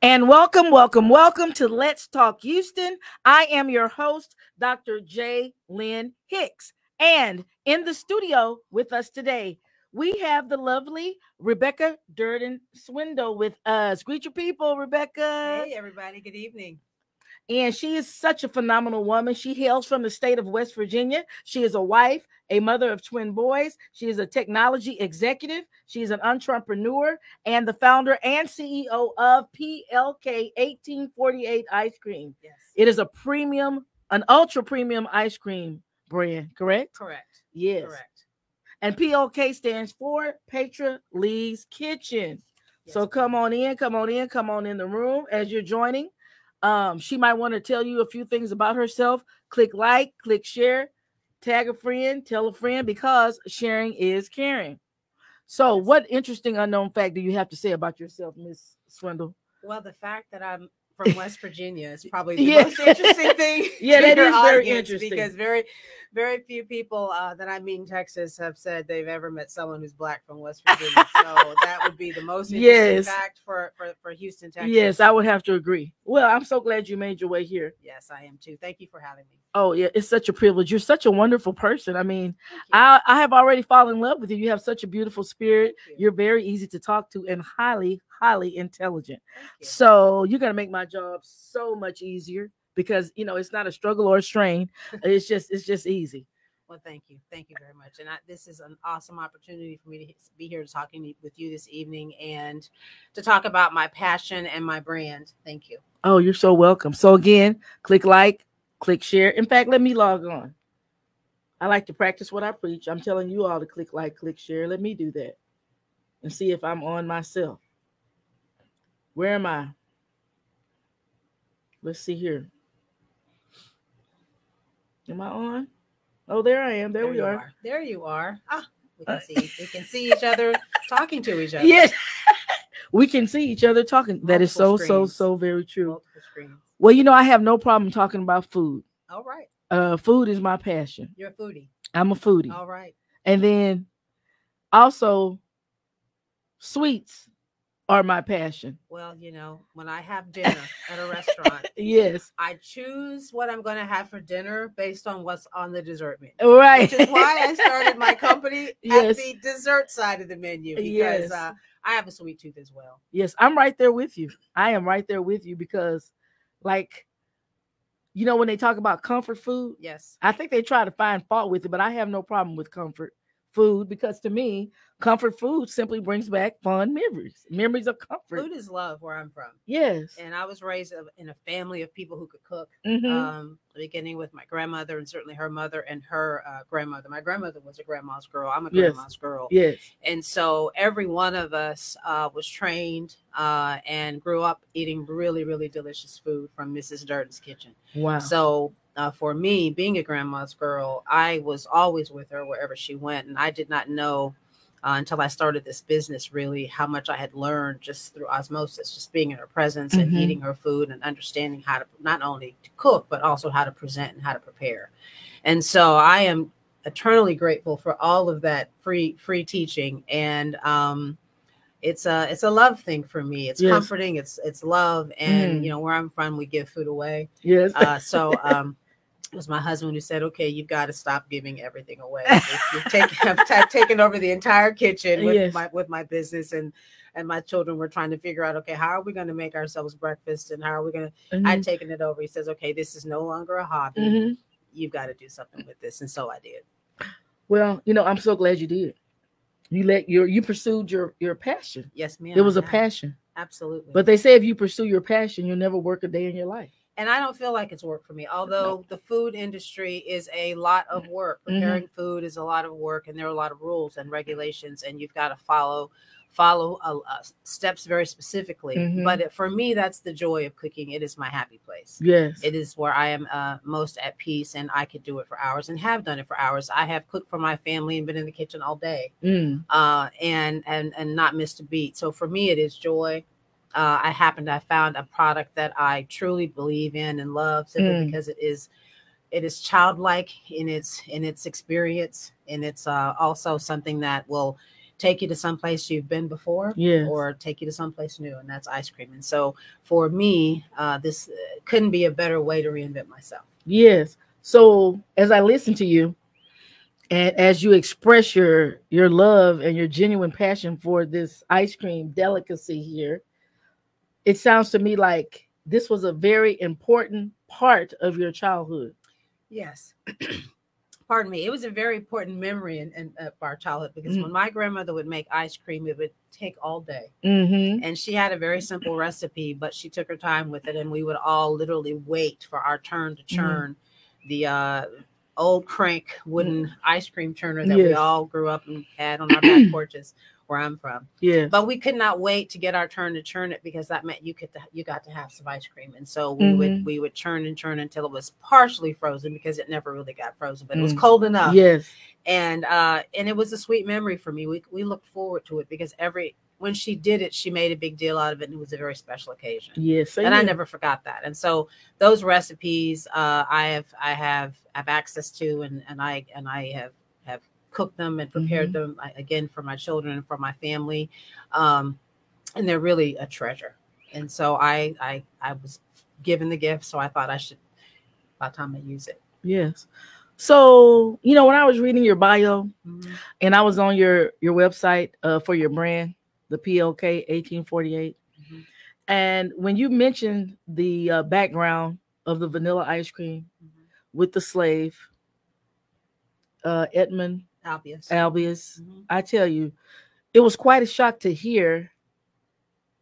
And welcome, welcome, welcome to Let's Talk Houston. I am your host, Dr. J. Lynn Hicks. And in the studio with us today, we have the lovely Rebecca Dirden Swindle with us. Greet your people, Rebecca. Hey, everybody. Good evening. And she is such a phenomenal woman. She hails from the state of West Virginia. She is a wife, a mother of twin boys. She is a technology executive. She is an entrepreneur and the founder and CEO of PLK 1848 Ice Cream. Yes. It is a premium, an ultra premium ice cream brand, correct? Correct. Yes. Correct. And PLK stands for Petra Lee's Kitchen. Yes. So come on in, come on in, come on in the room as you're joining. Um, she might want to tell you a few things about herself. Click like, click share, tag a friend, tell a friend because sharing is caring. So, what interesting unknown fact do you have to say about yourself, Miss Swindle? Well, the fact that I'm from West Virginia is probably the Yeah. most interesting thing. Yeah, that is very interesting. because very, very few people uh, that I meet in Texas have said they've ever met someone who's black from West Virginia. so that would be the most interesting Yes. fact for, for for Houston, Texas. Yes, I would have to agree. Well, I'm so glad you made your way here. Yes, I am too. Thank you for having me. Oh, yeah, it's such a privilege. You're such a wonderful person. I mean, I, I have already fallen in love with you. You have such a beautiful spirit. You. You're very easy to talk to and highly, highly intelligent. You. So you're gonna make my job so much easier because you know it's not a struggle or a strain. It's just it's just easy. Well, thank you. Thank you very much. And I, this is an awesome opportunity for me to be here talking with you this evening and to talk about my passion and my brand. Thank you. Oh, you're so welcome. So again, click like, click share. In fact, let me log on. I like to practice what I preach. I'm telling you all to click like, click share. Let me do that and see if I'm on myself. Where am I? Let's see here. Am I on? Oh, there I am. There, we you are. There you are. Ah, we Uh, can see. We can see each other talking to each other. Yes. we can see each other talking. That is so, Multiple so, screens. so very true. Well, you know, I have no problem talking about food. All right. Uh, food is my passion. You're a foodie. I'm a foodie. All right. And then also sweets are my passion. Well, you know, when I have dinner at a restaurant, Yes. I choose what I'm going to have for dinner based on what's on the dessert menu. Right. Which is why I started my company Yes. at the dessert side of the menu because Yes. uh, I have a sweet tooth as well. yes, I'm right there with you. I am right there with you because like you know when they talk about comfort food, Yes. I think they try to find fault with it, but I have no problem with comfort food because to me, comfort food simply brings back fond memories, memories of comfort. Food is love where I'm from. Yes. And I was raised in a family of people who could cook. Mhm. Um, beginning with my grandmother and certainly her mother and her uh, grandmother. My grandmother was a grandma's girl. I'm a Yes. grandma's girl. yes. And so every one of us uh, was trained uh, and grew up eating really, really delicious food from Mrs. Dirden's kitchen. Wow. So uh, for me, being a grandma's girl, I was always with her wherever she went. And I did not know uh, until I started this business really how much I had learned just through osmosis, just being in her presence and Mhm. eating her food and understanding how to not only to cook, but also how to present and how to prepare. And so I am eternally grateful for all of that free free teaching and um it's a it's a love thing for me it's Yes. comforting it's it's love and Mm. you know where i'm from we give food away yes. uh, so um, it was my husband who said, "Okay, you've got to stop giving everything away. You've, taken, taken over the entire kitchen with Yes. my with my business, and and my children were trying to figure out, okay, how are we going to make ourselves breakfast, and how are we going to?" I'd Mhm. taken it over. He says, "Okay, this is no longer a hobby. Mhm. You've got to do something with this," and so I did. Well, you know, I'm so glad you did. You let your you pursued your your passion. Yes, ma'am. it was I a passion. absolutely. But they say if you pursue your passion, you'll never work a day in your life. And I don't feel like it's work for me. Although the food industry is a lot of work, Mhm. preparing food is a lot of work, and there are a lot of rules and regulations, and you've got to follow follow uh, uh, steps very specifically. Mhm. But it, for me, that's the joy of cooking. It is my happy place. Yes. It is where I am uh, most at peace, and I could do it for hours, and have done it for hours. I have cooked for my family and been in the kitchen all day, Mm. uh, and and and not missed a beat. So for me, it is joy. Uh, I happened I found a product that I truly believe in and love simply Mm. because it is it is childlike in its in its experience and it's uh, also something that will take you to someplace you've been before Yes. or take you to someplace new and that's ice cream and so for me uh, this uh, couldn't be a better way to reinvent myself Yes. So as I listen to you, and as you express your your love and your genuine passion for this ice cream delicacy here, it sounds to me like this was a very important part of your childhood. yes pardon me it was a very important memory in, in of our childhood because Mm. when my grandmother would make ice cream it would take all day Mm-hmm. and she had a very simple recipe but she took her time with it and we would all literally wait for our turn to Mhm. churn the uh old crank wooden ice cream churner that we Mm. All grew up and had on our back porches where i'm from Yeah. but we could not wait to get our turn to churn it because that meant you could you got to have some ice cream and so we Mhm. would we would churn and churn until it was partially frozen because it never really got frozen but it was Mm. cold enough yes. and uh and it was a sweet memory for me we we looked forward to it because every when she did it she made a big deal out of it and it was a very special occasion Yes. and I never forgot that. And so those recipes uh, I have I have have access to, and and I and I have cooked them and prepared Mhm. them again for my children and for my family, um, and they're really a treasure. And so I I I was given the gift, so I thought I should by the time I use it. Yes. So, you know, when I was reading your bio Mhm. and I was on your your website uh, for your brand, the PLK 1848, Mhm. and when you mentioned the uh, background of the vanilla ice cream Mhm. with the slave, uh, Edmund Obvious. Albius, Mhm. I tell you, it was quite a shock to hear.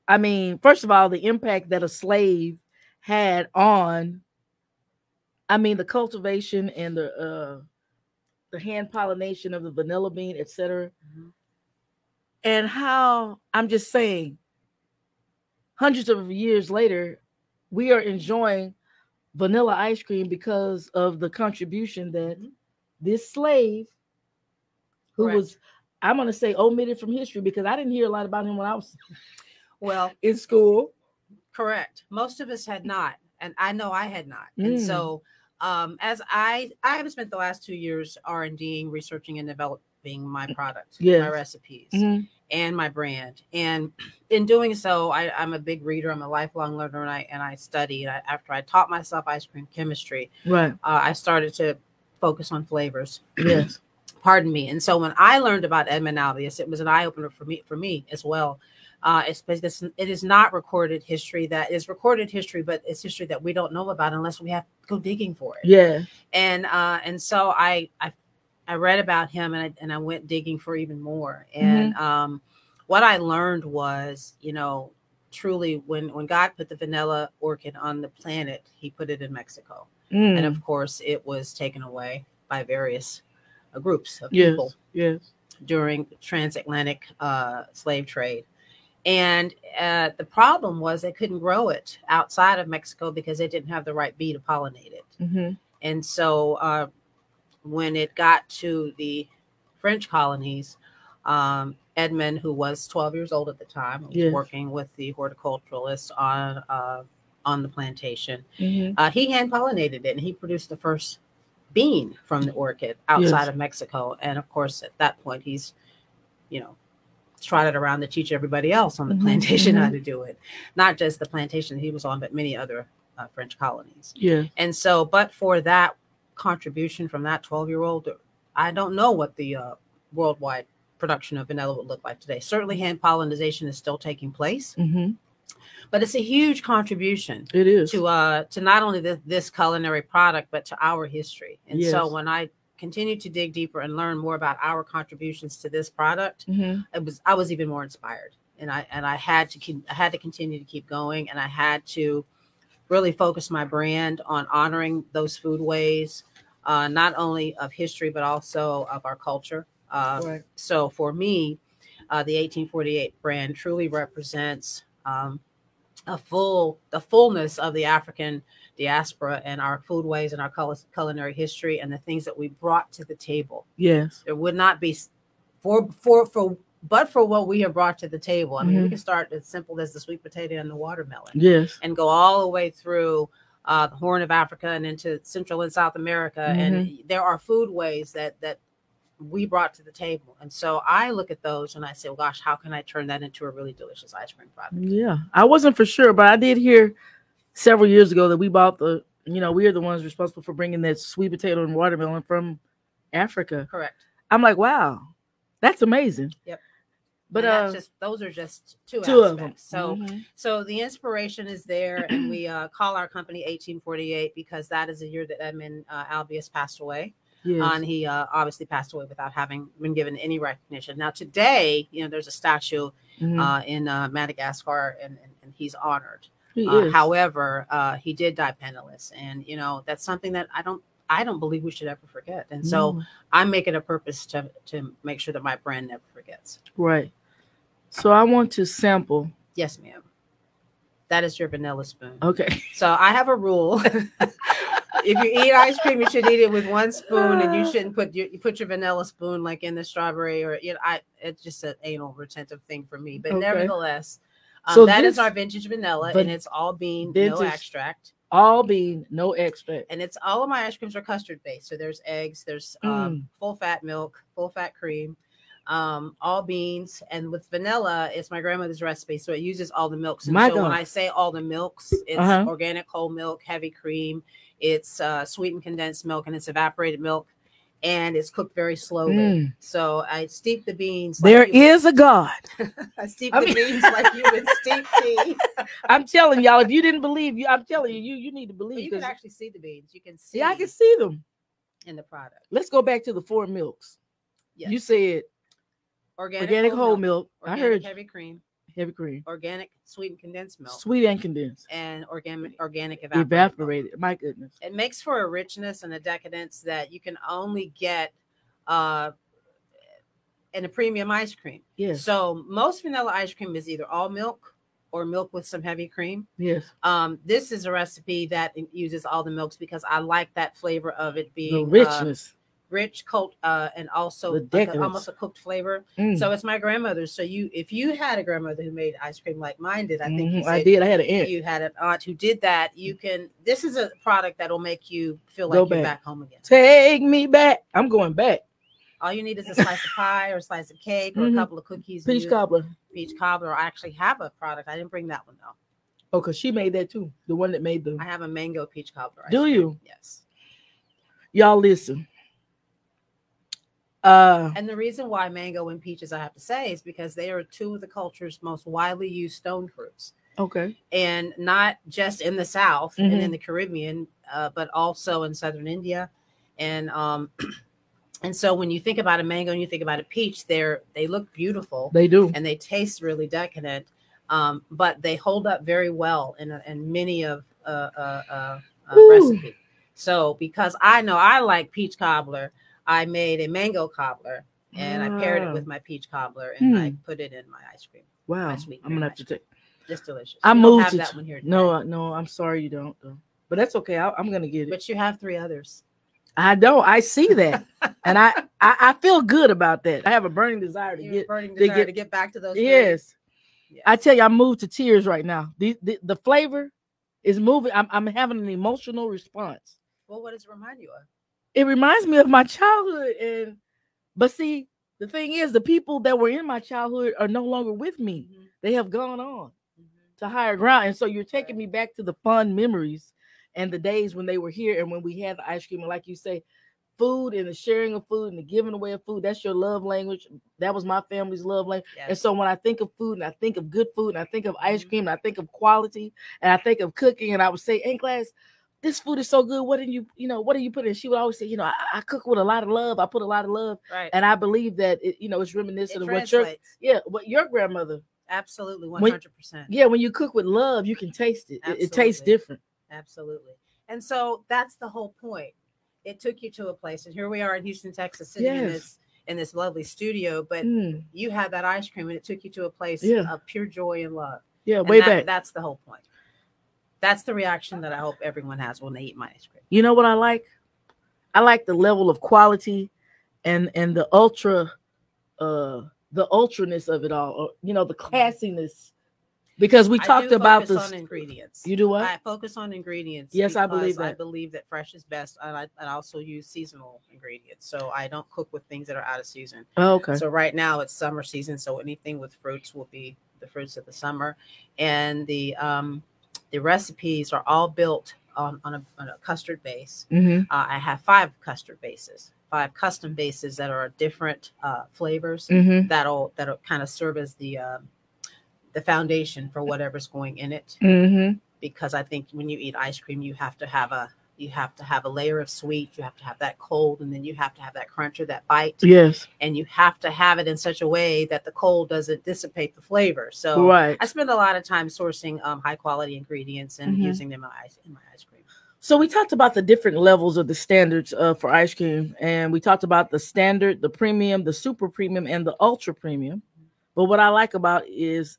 I mean, first of all, the impact that a slave had on, I mean, the cultivation and the uh, the hand pollination of the vanilla bean, etc., Mhm. and how I'm just saying, hundreds of years later, we are enjoying vanilla ice cream because of the contribution that Mhm. this slave, who Correct. was, I'm going to say, omitted from history because I didn't hear a lot about him when I was Well, in school. Correct. Most of us had not, and I know I had not. Mm. And so, um, as I I have spent the last two years R and Ding, researching and developing my products, my Yes. recipes, Mhm. and my brand. And in doing so, I, I'm a big reader. I'm a lifelong learner, and I and I study. And I, after I taught myself ice cream chemistry, Right. uh, I started to focus on flavors. Yes. Pardon me. And so when I learned about Edmund Albius, it was an eye opener for me for me as well. Uh, it's because it is not recorded history that is recorded history, but it's history that we don't know about unless we have to go digging for it. Yeah. And uh, and so I I I read about him and I, and I went digging for even more. And um, what I learned was, you know, truly when when God put the vanilla orchid on the planet, He put it in Mexico, Mm. and of course, it was taken away by various groups of yes. people Yes. during transatlantic uh, slave trade. And uh, the problem was they couldn't grow it outside of Mexico because they didn't have the right bee to pollinate it. hmm And so uh, when it got to the French colonies, um, Edmund, who was 12 years old at the time, was Yes. working with the horticulturalists on uh, on the plantation. hmm Uh, he hand pollinated it, and he produced the first bean from the orchid outside Yes. of Mexico. And of course, at that point, he's, you know, trotted around to teach everybody else on the Mhm, plantation how mhm. to do it, not just the plantation he was on, but many other uh, French colonies. Yeah. And so, but for that contribution from that 12 year old, I don't know what the uh, worldwide production of vanilla would look like today. Certainly, hand pollination is still taking place, hmm but it's a huge contribution It is. to uh to not only this, this culinary product but to our history. And so, when I continue to dig deeper and learn more about our contributions to this product, hmm it was I was even more inspired, and I and I had to keep I had to continue to keep going, and I had to really focus my brand on honoring those foodways, uh, not only of history but also of our culture. Uh, Right. so for me, uh, the 1848 brand truly represents um, a full the fullness of the African diaspora and our foodways and our culinary history and the things that we brought to the table Yes. there would not be for for for but for what we have brought to the table. I mean, we Mhm. can start as simple as the sweet potato and the watermelon, Yes. and go all the way through uh, the Horn of Africa and into Central and South America. And there are foodways that that we brought to the table. And so I look at those and I say, well, gosh, how can I turn that into a really delicious ice cream product? Yeah, I wasn't for sure, but I did hear several years ago that we bought the, you know, we are the ones responsible for bringing that sweet potato and watermelon from Africa. Correct. I'm like, wow, that's amazing. Yep. But uh, just those are just two, two aspects. of them. So Mhm. so the inspiration is there, and we uh, call our company 1848 because that is the year that Edmund uh, Albius passed away. Yes. and he uh, obviously passed away without having been given any recognition. Now today, you know, there's a statue Mhm. uh, in uh, Madagascar, and, and, and he's honored. He Uh, however, uh, he did die penniless, and you know that's something that I don't. I don't believe we should ever forget, and so No. I'm making a purpose to to make sure that my brand never forgets. right. So I want to sample. Yes, ma'am. That is your vanilla spoon. Okay. So I have a rule. if you eat ice cream, you should eat it with one spoon, and you shouldn't put your you put your vanilla spoon like in the strawberry or you know. I it's just an anal retentive thing for me, but Okay. nevertheless, um, So that is our vintage vanilla, Van- and it's all bean, no extract, All bean, no extract. and it's all of my ice creams are custard based. So there's eggs, there's Mm. um, full fat milk, full fat cream. Um, all beans, and with vanilla, it's my grandmother's recipe, so it uses all the milks. And My so when I say all the milks, it's Uh-huh. organic whole milk, heavy cream, it's uh, sweetened condensed milk, and it's evaporated milk, and it's cooked very slowly. Mm. So I steep the beans. There you, is a God. I steep I the mean- beans like you would steep tea. I'm telling y'all, if you didn't believe you, I'm telling you, you you need to believe. you can actually see the beans. You can see. yeah, I can see them. in the product. Let's go back to the four milks. Yes. You said organic, organic whole milk. I organic heard heavy cream, heavy cream, organic sweetened condensed milk, sweet and condensed, and organic organic evaporated. milk. evaporated. My goodness. It makes for a richness and a decadence that you can only get uh, in a premium ice cream. Yes. So most vanilla ice cream is either all milk or milk with some heavy cream. Yes. Um, this is a recipe that uses all the milks because I like that flavor of it The being uh, richness. Rich, coat, uh, and also like a- almost a cooked flavor. Mm. So it's my grandmother's. So you, if you had a grandmother who made ice cream like mine did, I think you Mhm, I did. I had an aunt. you had an aunt who did that. You can. This is a product that will make you feel Go like you're back. back home again. Take me back. I'm going back. All you need is a slice of pie or a slice of cake or Mhm. a couple of cookies. Peach cobbler. Peach cobbler. I actually have a product. I didn't bring that one though. Oh, because she made that too. The one that made the. I have a mango peach cobbler. Do you? Yes. Y'all listen. Uh, And the reason why mango and peaches, I have to say, is because they are two of the culture's most widely used stone fruits. okay. and not just in the South and Mhm. in the Caribbean, uh, but also in Southern India. And um, and so when you think about a mango and you think about a peach, they're they look beautiful They do. and they taste really decadent, um, but they hold up very well in in many of uh, uh, uh, uh, recipe. So because I know I like peach cobbler, I made a mango cobbler and I paired it Ah. with my peach cobbler and I Hmm. put it in my ice cream. Wow. I'm gonna have to take. It's delicious. I You moved to that one here. No, today. uh, no. I'm sorry you don't. Though. But that's okay. I, I'm gonna get it. but you have three others. I don't. I see that, and I, I I feel good about that. I have a burning desire to You're get. burning to get- to get back to those. Yes. Yes. I tell you, I'm moved to tears right now. The the, the flavor is moving. I'm, I'm having an emotional response. Well, what does it remind you of? It reminds me of my childhood, and but see, the thing is, the people that were in my childhood are no longer with me. They have gone on to higher ground, and so you're taking me back to the fun memories and the days when they were here and when we had the ice cream. And like you say, food and the sharing of food and the giving away of food. That's your love language. That was my family's love language. And so when I think of food and I think of good food and I think of ice Mhm. cream and I think of quality and I think of cooking and I would say, Aunt Glass, this food is so good. What did you, you know, what do you put in? She would always say, you know, I, I cook with a lot of love. I put a lot of love. right. And I believe that it, you know, it's reminiscent it of what your yeah, what your grandmother, Absolutely, hundred percent. yeah, when you cook with love, you can taste it. It, it tastes different. Absolutely. And so that's the whole point. It took you to a place, and here we are in Houston, Texas, sitting in this in this lovely studio. But Mm, you had that ice cream, and it took you to a place Yeah. of pure joy and love. yeah, And way that- back. That's the whole point. That's the reaction that I hope everyone has when they eat my ice cream. You know what I like? I like the level of quality and and the ultra uh the ultraness of it all, or you know, the classiness because we I talked about the on ingredients. you do what? I focus on ingredients. Yes, I believe I that. believe that fresh is best, and I, and I also use seasonal ingredients. So I don't cook with things that are out of season. oh, okay. So right now it's summer season, so anything with fruits will be the fruits of the summer, and the um, the recipes are all built on on a, on a custard base. hmm Uh, I have five custard bases, five custom bases that are different uh, flavors hmm that'll that'll kind of serve as the um, the foundation for whatever's going in it. hmm Because I think when you eat ice cream, you have to have a you have to have a layer of sweet, you have to have that cold, and then you have to have that crunch or that bite Yes. and you have to have it in such a way that the cold doesn't dissipate the flavor. So Right. I spend a lot of time sourcing um, high quality ingredients and Mhm. using them in my ice in my ice cream. So we talked about the different levels of the standards uh, for ice cream, and we talked about the standard, the premium, the super premium, and the ultra premium. But what I like about is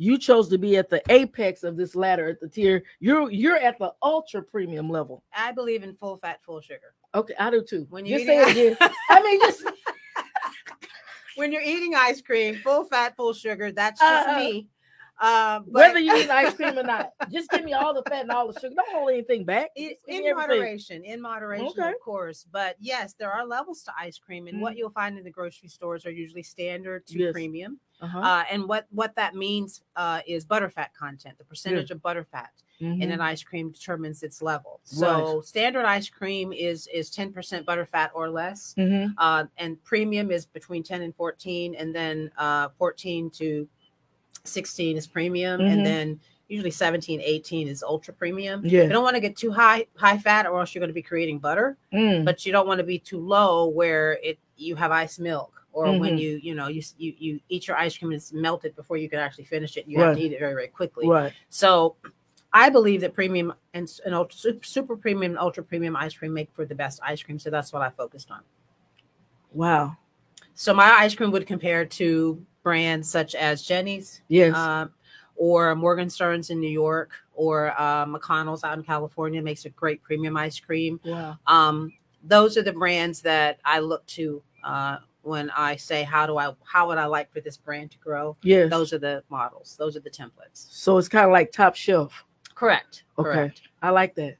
you chose to be at the apex of this ladder at the tier. You're you're at the ultra premium level. I believe in full fat, full sugar. Okay, I do too. When you say it again, I mean just when you're eating ice cream, full fat, full sugar, that's just Uh, me. Uh, but whether you eat ice cream or not, just give me all the fat and all the sugar. Don't hold anything back. it- in everything. moderation, in moderation, Okay. of course. But yes, there are levels to ice cream, and what Mhm. you'll find in the grocery stores are usually standard to Yes. premium. Uh-huh. Uh, and what what that means uh, is butterfat content. The percentage of butterfat in Mhm. an ice cream determines its level. So standard ice cream is is ten percent butterfat or less, Mhm. uh, and premium is between ten and fourteen, and then uh, fourteen to sixteen is premium, Mhm. and then usually 17 18 is ultra premium Yeah. you don't want to get too high high fat or else you're going to be creating butter Mm. but you don't want to be too low where it you have ice milk or when Mhm. you you know you, you you eat your ice cream and it's melted before you can actually finish it you have to eat it very very quickly Right. so i believe that premium and, and ultra, super, super premium and ultra premium ice cream make for the best ice cream so that's what i focused on Wow. so my ice cream would compare to brands such as Jeni's Yes. um, or Morgenstern's in New York, or uh, McConnell's out in California makes a great premium ice cream. wow. Um, those are the brands that I look to uh, when I say how do I how would I like for this brand to grow. Yes. Those are the models. Those are the templates. so it's kind of like top shelf. Correct. Okay. Correct. I like that.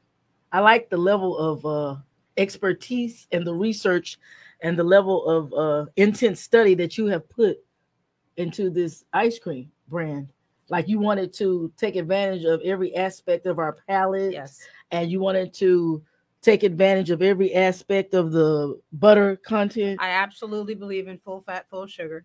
I like the level of uh, expertise and the research and the level of uh, intense study that you have put into this ice cream brand. Like you wanted to take advantage of every aspect of our palate, Yes. and you wanted to take advantage of every aspect of the butter content. I absolutely believe in full fat, full sugar.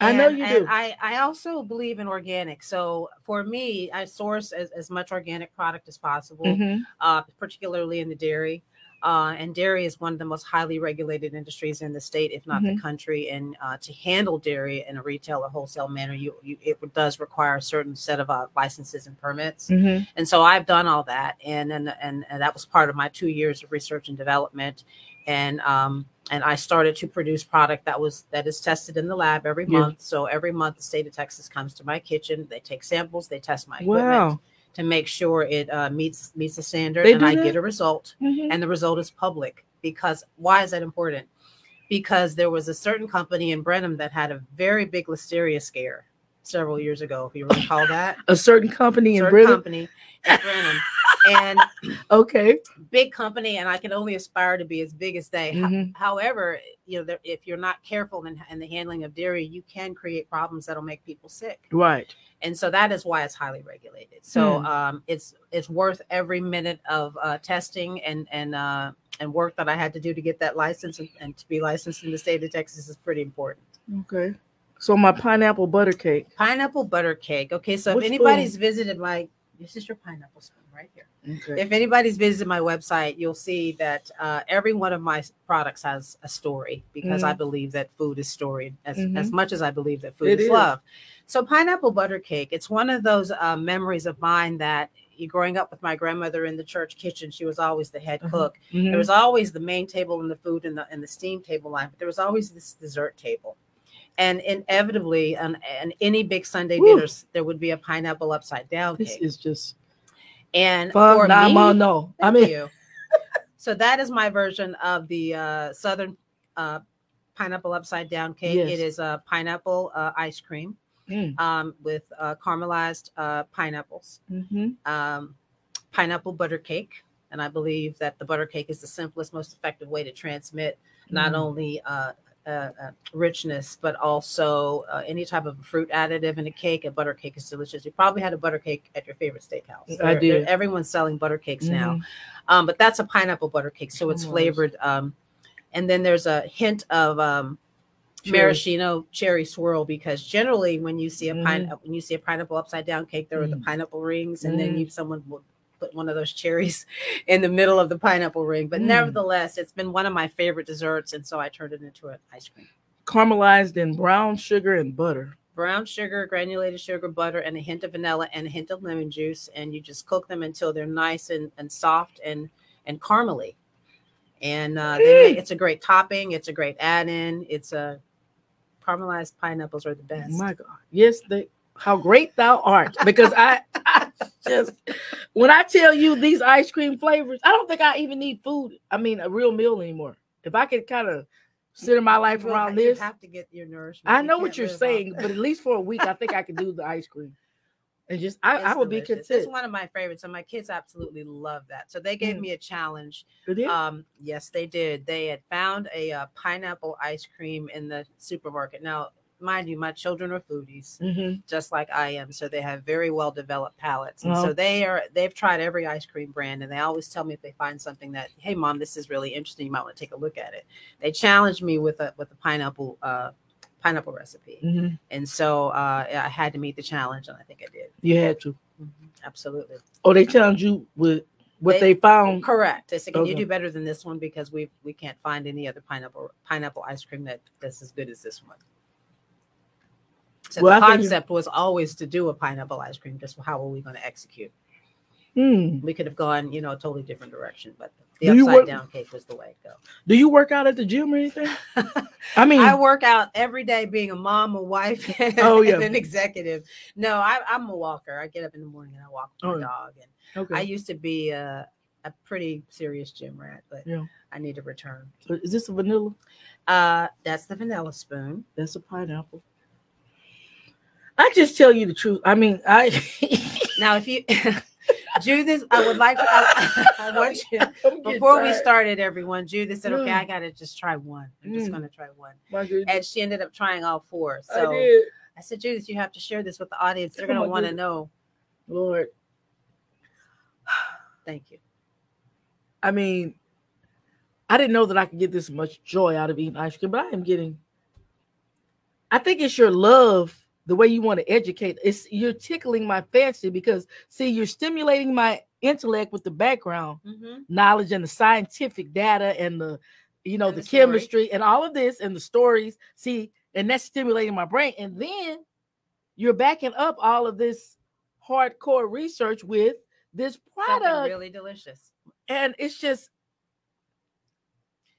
I know you and do. I, I also believe in organic. So for me, I source as, as much organic product as possible. Mhm. uh, particularly in the dairy. Uh, and dairy is one of the most highly regulated industries in the state, if not Mhm. the country. And uh, to handle dairy in a retail or wholesale manner, you, you it does require a certain set of uh, licenses and permits. Mhm. And so I've done all that, and and and, and that was part of my two years of research and development. And um, and I started to produce product that was that is tested in the lab every Yeah. month. So every month, the state of Texas comes to my kitchen. They take samples, they test my equipment Wow. To make sure it uh, meets meets the standard, and I that? get a result, Mhm. and the result is public. Because why is that important? Because there was a certain company in Brenham that had a very big listeria scare several years ago. If you recall that, A certain company in certain Britain. company in Brenham, and Okay. big company, and I can only aspire to be as big as they. Mhm. However, you know, there, if you're not careful in, in the handling of dairy, you can create problems that'll make people sick Right. And so that is why it's highly regulated so Hmm. um, it's it's worth every minute of uh, testing and and uh, and work that i had to do to get that license and, and to be licensed in the state of texas is pretty important Okay. So my pineapple butter cake. pineapple butter cake okay so Which if anybody's visited my this is your pineapple spoon right here Okay. if anybody's visited my website you'll see that uh, every one of my products has a story because i believe that food is storied as, as much as i believe that food Mm-hmm. Is, is. love so pineapple butter cake it's one of those uh, memories of mine that growing up with my grandmother in the church kitchen she was always the head Mhm. cook Mhm. there was always the main table and the food and the and the steam table line but there was always this dessert table and inevitably on, on any big sunday Woo. dinners there would be a pineapple upside down this cake is just and for me, no. I mean, you. so that is my version of the uh, southern uh, pineapple upside down cake. Yes. It is a pineapple uh, ice cream. Mm. um, with uh, caramelized uh, pineapples, Mhm. um, pineapple butter cake. And I believe that the butter cake is the simplest, most effective way to transmit not Mm. only uh, uh, uh, richness, but also uh, any type of fruit additive in a cake. A butter cake is delicious. You probably had a butter cake at your favorite steakhouse. I they're- Everyone's selling butter cakes now. Mhm. Um, but that's a pineapple butter cake, so it's Caramelized. flavored. Um, and then there's a hint of um, maraschino cherry swirl because generally when you see a pine Mhm. when you see a pineapple upside down cake, there are the Mm. pineapple rings, and then Mm. you someone will put one of those cherries in the middle of the pineapple ring. But Mm. nevertheless, it's been one of my favorite desserts, and so I turned it into an ice cream. Caramelized in brown sugar and butter. Brown sugar, granulated sugar, butter, and a hint of vanilla and a hint of lemon juice, and you just cook them until they're nice and, and soft and and caramely. And uh, it's a great topping. It's a great add-in. It's a caramelized pineapples are the best. My God. Yes, they how great thou art. Because I, I just when I tell you these ice cream flavors, I don't think I even need food. I mean a real meal anymore. If I could kind of center my life Well, around you this. have to get your nourishment. I know can't what you're saying, but at least for a week, I think I could do the ice cream. And just I, I would be content. It's one of my favorites, and my kids absolutely love that. So they gave Mm. me a challenge. Um, yes, they did. They had found a uh, pineapple ice cream in the supermarket. Now, mind you, my children are foodies, Mhm. just like I am, so they have very well developed palates, and so they are. They've tried every ice cream brand, and they always tell me if they find something that, hey, mom, this is really interesting. You might want to take a look at it. They challenged me with a with a pineapple uh, pineapple recipe, Mhm. and so uh, I had to meet the challenge, and I think I did. You had to. Absolutely. Or they challenged you with what They- they, found. Correct. They said, can you do better than this one because we we can't find any other pineapple pineapple ice cream that that's as good as this one. So Well, the I think- concept was always to do a pineapple ice cream. Just how are we going to execute? Hmm. We could have gone, you know, a totally different direction, but the Do you upside work- down cake was the way to Do you work out at the gym or anything? I mean, I work out every day, being a mom, a wife, and, Oh, yeah. an executive. No, I, I'm a walker. I get up in the morning and I walk my Oh, dog. And okay. I used to be a, a pretty serious gym rat, but Yeah. I need to return. Is this a vanilla? Uh, that's the vanilla spoon. That's a pineapple. I just tell you the truth. I mean, I Now, if you Judith, I would like to. I, I want you before we started. Everyone, Judith said, "Okay, Mm. I gotta just try one. I'm just Mm. gonna try one." And she ended up trying all four. I So did. I, said, "Judith, you have to share this with the audience. They're gonna want to know." Lord. Thank you. I mean, I didn't know that I could get this much joy out of eating ice cream, but I am getting. I think it's your love, the way you want to educate. It's you're tickling my fancy because see, you're stimulating my intellect with the background Mm-hmm. knowledge and the scientific data and the, you know, And the, the chemistry and all of this and the stories. See, and that's stimulating my brain. And then you're backing up all of this hardcore research with this Something product, really delicious. and it's just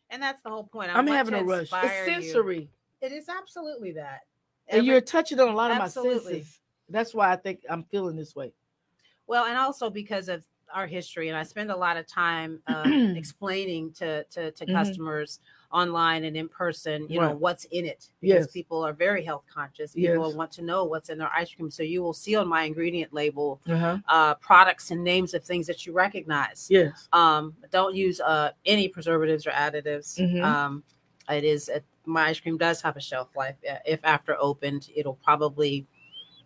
And that's the whole point. I I'm having a rush. It's inspire you. sensory, It is absolutely that. And you're touching on a lot of my Absolutely. senses. That's why I think I'm feeling this way. Well, and also because of our history, and I spend a lot of time uh, explaining to to, to Mhm. customers online and in person, you know, what's in it. Because Yes. people are very health conscious. People Yes. want to know what's in their ice cream. So you will see on my ingredient label Uh-huh. uh, products and names of things that you recognize. Yes. Um, don't use uh, any preservatives or additives. Mhm. Um, it is uh, my ice cream does have a shelf life. If after opened, it'll probably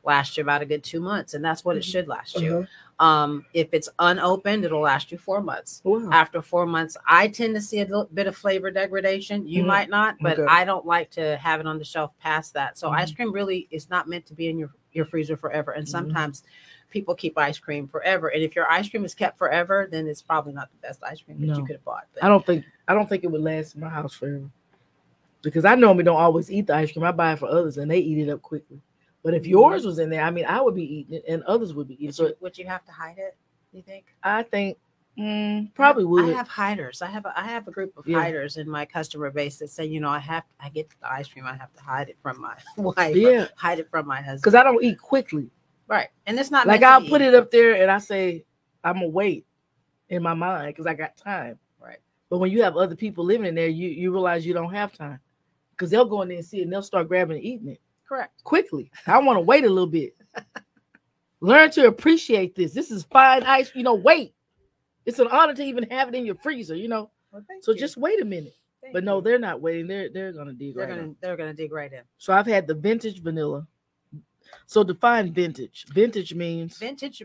last you about a good two months, and that's what it Mhm. should last you. Uh-huh. Um, if it's unopened, it'll last you four months. Wow. After four months, I tend to see a little bit of flavor degradation. You Mhm. might not, but Okay. I don't like to have it on the shelf past that. So Mhm. ice cream really is not meant to be in your, your freezer forever. And Mhm. sometimes people keep ice cream forever. And if your ice cream is kept forever, then it's probably not the best ice cream that No. you could have bought. But I don't think I don't think it would last in my house forever. Because I normally don't always eat the ice cream. I buy it for others and they eat it up quickly. But if yours was in there, I mean, I would be eating it and others would be eating. would, So would you have to hide it? You think? I think mm, probably would. I have hiders. I have a, I have a group of Yeah. hiders in my customer base that say, you know, I have I get the ice cream. I have to hide it from my wife. yeah, hide it from my husband. because I don't eat quickly. Right. And it's not Like I'll put eaten. it up there and I say I'm gonna wait in my mind because I got time. Right. But when you have other people living in there, you you realize you don't have time because they'll go in there and see it and they'll start grabbing and eating it. correct. quickly. I want to wait a little bit. Learn to appreciate this. This is fine ice. You know, wait. It's an honor to even have it in your freezer. You know, Well, so you. just wait a minute. Thank But no, you. they're not waiting. They're they're gonna dig they're right. gonna in. they're gonna dig right in. So I've had the vintage vanilla. So define vintage. Vintage means Vintage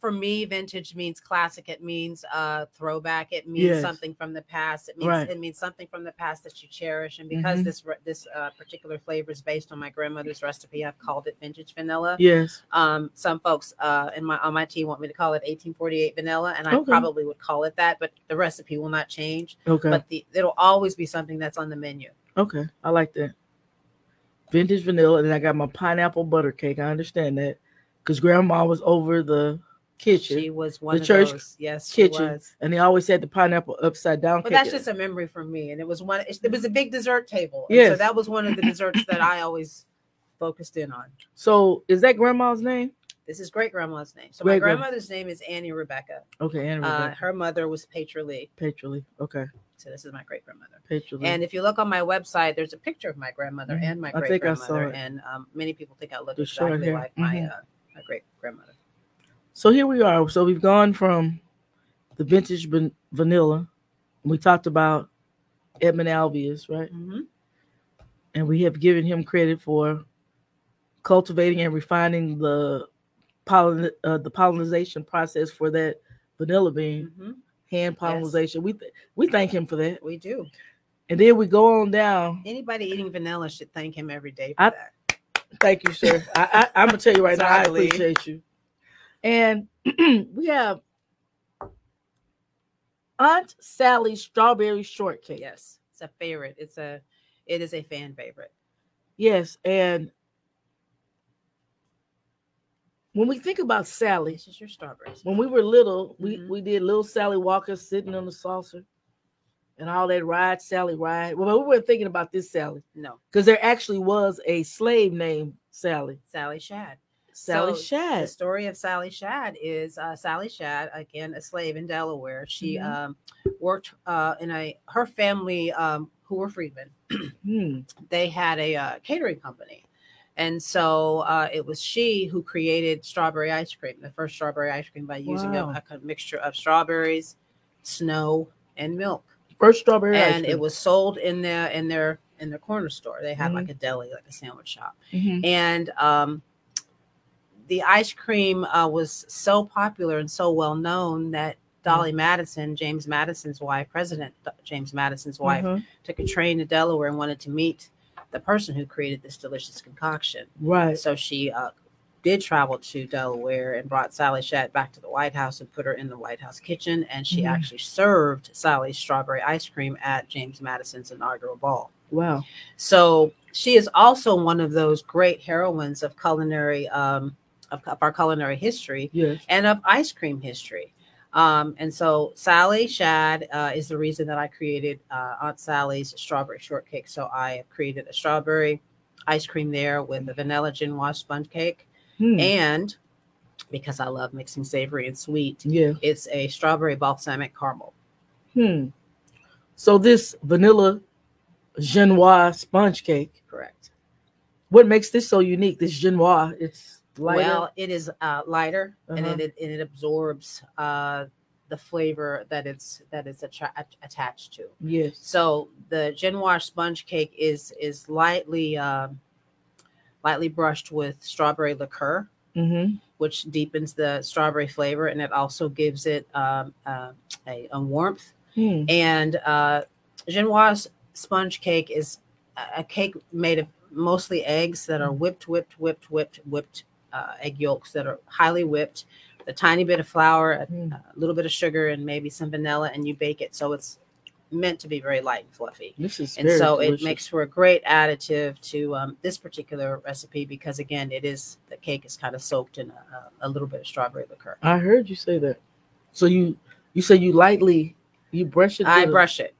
for me, vintage means classic. It means uh throwback. It means Yes. something from the past. It means Right. it means something from the past that you cherish. And because Mhm. this this uh, particular flavor is based on my grandmother's recipe, I've called it vintage vanilla. yes. Um, some folks uh in my on my team want me to call it 1848 vanilla, and I Okay. probably would call it that, but the recipe will not change. Okay. But the it'll always be something that's on the menu. okay. I like that. Vintage vanilla, and then I got my pineapple butter cake. I understand that because grandma was over the kitchen, She was one The of church those. Yes, she kitchen, was. and they always had the pineapple upside down. But that's just a memory for me. And it was one, it was a big dessert table. Yes. So that was one of the desserts that I always focused in on. so. Is that grandma's name? This is great grandma's name. So Great my grand- grandmother's name is Annie Rebecca. Okay, and Uh, her mother was Petra Lee. Patrolly. Okay, So this is my great grandmother. And if you look on my website, there's a picture of my grandmother Mhm. and my great think I saw grandmother. And um, many people think I look The exactly like my Mhm. uh, my great grandmother. So here we are. So we've gone from the vintage van- vanilla. We talked about Edmund Albius, right? Mm-hmm. And we have given him credit for cultivating and refining the pollen uh, the pollinization process for that vanilla bean, hand pollinization. We th- we thank him for that. We do. And then we go on down. Anybody eating vanilla should thank him every day for I- that. Thank you, sir. I, I, I'm gonna tell you right now, I I appreciate you. And we have Aunt Sally's strawberry shortcake. Yes, it's a favorite. It's a it is a fan favorite. Yes, and when we think about Sally, This is your strawberries. when we were little, we, Mhm. we did little Sally Walker sitting on the saucer and all that ride Sally ride. Well, we weren't thinking about this Sally No, because there actually was a slave named Sally. Sally Shadd. Sally So, The story of Sally Shadd is uh, Sally Shadd, again a slave in Delaware. She Mhm. um, worked uh, in a her family um, who were freedmen. Hmm. They had a uh, catering company, and so uh, it was she who created strawberry ice cream, the first strawberry ice cream by using a, Wow. a co- mixture of strawberries, snow, and milk. First strawberry ice and it was sold in their in their in their corner store. They had Mhm. like a deli, like a sandwich shop, Mhm. and um, the ice cream uh, was so popular and so well known that Dolley Madison, James Madison's wife, President James Madison's wife, Mhm. took a train to Delaware and wanted to meet the person who created this delicious concoction. Right. So she uh, did travel to Delaware and brought Sally Shadd back to the White House and put her in the White House kitchen. And she Mhm. actually served Sally's strawberry ice cream at James Madison's inaugural ball. Wow. So she is also one of those great heroines of culinary, um, of, of our culinary history Yes. and of ice cream history. Um, and so Sally Shadd uh, is the reason that I created uh, Aunt Sally's strawberry shortcake. So I have created a strawberry ice cream there with a vanilla genoise sponge cake. Hmm. And because I love mixing savory and sweet, yeah. it's a strawberry balsamic caramel. Hmm. So this vanilla genoise sponge cake. Correct. What makes this so unique? This genoise, it's lighter. Well, it is uh, lighter and Uh-huh. it, it and it absorbs uh, the flavor that it's that it's attra- attached to. yes. So the genoise sponge cake is is lightly um, lightly brushed with strawberry liqueur, Mm-hmm. which deepens the strawberry flavor, and it also gives it um, uh, a, a warmth. Hmm. And uh, genoise sponge cake is a cake made of mostly eggs that are whipped, whipped, whipped, whipped, whipped uh, egg yolks that are highly whipped. A tiny bit of flour, a, Mm. a little bit of sugar, and maybe some vanilla, and you bake it. So it's meant to be very light and fluffy. This is And so delicious. it makes for a great additive to um, this particular recipe because again, it is the cake is kind of soaked in a, a little bit of strawberry liqueur. I heard you say that. So you you say you lightly you brush it. I with a- brush it.